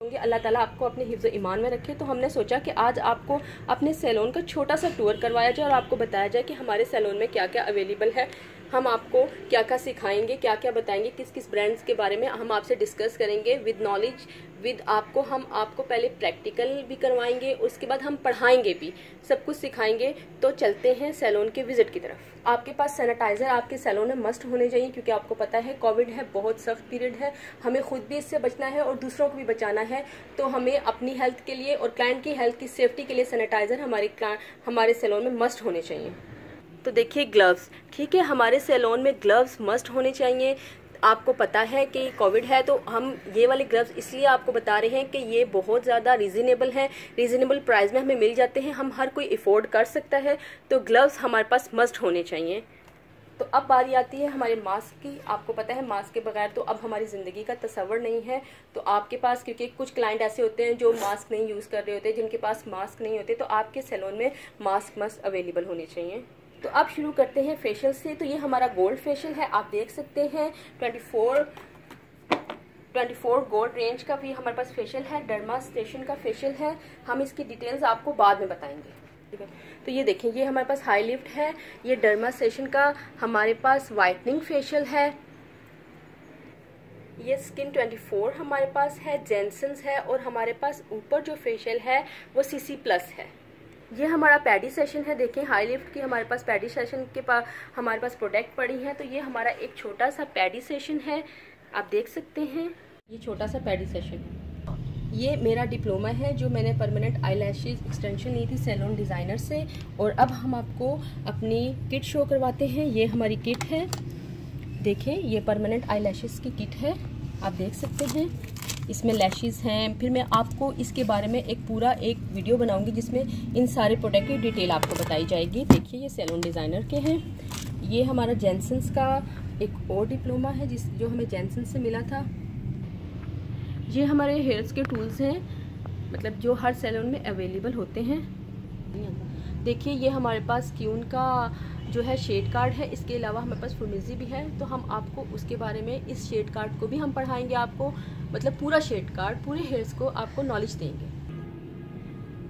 होंगे। अल्लाह ताला आपको अपने हिफ्ज़ ईमान में रखे। तो हमने सोचा कि आज आपको अपने सैलून का छोटा सा टूर करवाया जाए और आपको बताया जाए कि हमारे सैलून में क्या क्या अवेलेबल है। हम आपको क्या क्या सिखाएँगे क्या क्या बताएँगे किस किस ब्रांड्स के बारे में हम आपसे डिस्कस करेंगे विद नॉलेज विद आपको हम आपको पहले प्रैक्टिकल भी करवाएँगे, उसके बाद हम पढ़ाएँगे भी। सब कुछ सिखाएँगे तो चलते हैं सैलून के विज़िट की तरफ़। आपके पास सैनिटाइज़र आपके सैलून में मस्ट होने चाहिए, क्योंकि आपको पता है कोविड है, बहुत सख्त पीरियड है। हमें खुद भी इससे बचना है और दूसरों को भी बचाना है। तो हमें अपनी हेल्थ के लिए और क्लाइंट की हेल्थ की सेफ्टी के लिए सैनिटाइज़र हमारे हमारे सैलून में मस्ट होने चाहिए। तो देखिए ग्लव्स ठीक है, हमारे सैलून में ग्लव्स मस्ट होने चाहिए। आपको पता है कि कोविड है तो हम ये वाले ग्लव्स इसलिए आपको बता रहे हैं कि ये बहुत ज़्यादा रीज़नेबल हैं। रीज़नेबल प्राइस में हमें मिल जाते हैं, हम हर कोई अफोर्ड कर सकता है तो ग्लव्स हमारे पास मस्ट होने चाहिए। तो अब बारी आती है हमारे मास्क की। आपको पता है मास्क के बगैर तो अब हमारी ज़िंदगी का तस्वर नहीं है। तो आपके पास, क्योंकि कुछ क्लाइंट ऐसे होते हैं जो मास्क नहीं यूज़ कर रहे होते, जिनके पास मास्क नहीं होते तो आपके सैलून में मास्क मस्ट अवेलेबल होने चाहिए। तो अब शुरू करते हैं फेशियल से। तो ये हमारा गोल्ड फेशियल है, आप देख सकते हैं। Twenty four twenty four gold range का भी हमारे पास फेशियल है डर्मा स्टेशन का फेशियल है। हम इसकी डिटेल्स आपको बाद में बताएँगे। ठीक है? तो ये देखें, ये हमारे पास हाई लिफ्ट है, ये डर्मा स्टेशन का हमारे पास वाइटनिंग फेशियल है। ये स्किन 24 हमारे पास है जेंसन्स है, और हमारे पास ऊपर जो फेशियल है, वो सीसी प्लस है। ये हमारा पैडी सेशन है, देखें, हाई लिफ्ट की हमारे पास पैडी सेशन के पास हमारे पास प्रोडक्ट पड़ी हैं तो ये हमारा एक छोटा सा पैडी सेशन है, आप देख सकते हैं। ये छोटा सा पैडी सेशन। ये मेरा डिप्लोमा है, जो मैंने परमानेंट आई एक्सटेंशन ली थी सैलून डिज़ाइनर से, और अब हम आपको अपनी किट शो करवाते हैं। ये हमारी किट है। देखें, ये परमानेंट आई की किट है, आप देख सकते हैं। इसमें लैशेज़ हैं। फिर मैं आपको इसके बारे में एक पूरा एक वीडियो बनाऊँगी जिसमें इन सारे प्रोडक्ट की डिटेल आपको बताई जाएगी। देखिए, ये सैलून डिज़ाइनर के हैं। ये हमारा जेंसन्स का एक और डिप्लोमा है, जिस जो हमें जेंसन से मिला था। ये हमारे हेयर्स के टूल्स हैं मतलब जो हर सैलून में अवेलेबल होते हैं। देखिए, ये हमारे पास क्यून का जो है शेड कार्ड है, इसके अलावा हमारे पास फुर्मिजी भी है तो हम आपको उसके बारे में इस शेड कार्ड को भी हम पढ़ाएँगे आपको मतलब पूरा शेड कार्ड पूरे हेयर्स को आपको नॉलेज देंगे।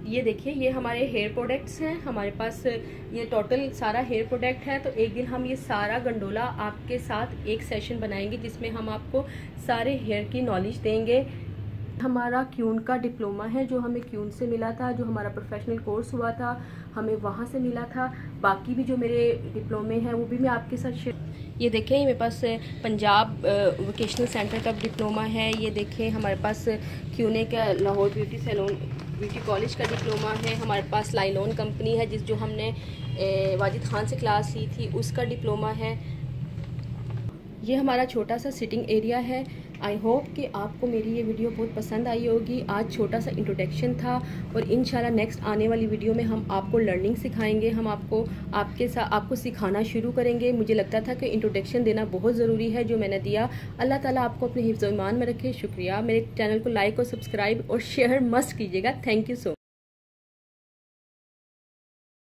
ये देखिए, ये हमारे हेयर प्रोडक्ट्स हैं, हमारे पास ये टोटल सारा हेयर प्रोडक्ट है तो एक दिन हम ये सारा गंडोला आपके साथ एक सेशन बनाएँगे, जिसमें हम आपको सारे हेयर की नॉलेज देंगे। हमारा क्यून का डिप्लोमा है, जो हमें क्यून से मिला था, जो हमारा प्रोफेशनल कोर्स हुआ था, हमें वहाँ से मिला था। बाकी भी जो मेरे डिप्लोमे हैं, वो भी मैं आपके साथ शेयर ये देखें मेरे पास पंजाब वोकेशनल सेंटर का डिप्लोमा है। ये देखें, हमारे पास क्यूने का Lahore beauty salon beauty college का डिप्लोमा है। हमारे पास लाइलोन कंपनी है, जिस जो हमने वाजिद खान से क्लास ली थी, उसका डिप्लोमा है। ये हमारा छोटा सा सिटिंग एरिया है। आई होप कि आपको मेरी ये वीडियो बहुत पसंद आई होगी। आज छोटा सा इंट्रोडक्शन था और इन नेक्स्ट आने वाली वीडियो में हम आपको लर्निंग सिखाएँगे। हम आपको, आपके साथ आपको सिखाना शुरू करेंगे। मुझे लगता था कि इंट्रोडक्शन देना बहुत ज़रूरी है, जो मैंने दिया। अल्लाह ताला आपको अपने हिफ्ज़ ईमान में रखे। शुक्रिया। मेरे चैनल को लाइक और सब्सक्राइब और शेयर मस्ट कीजिएगा। Thank you so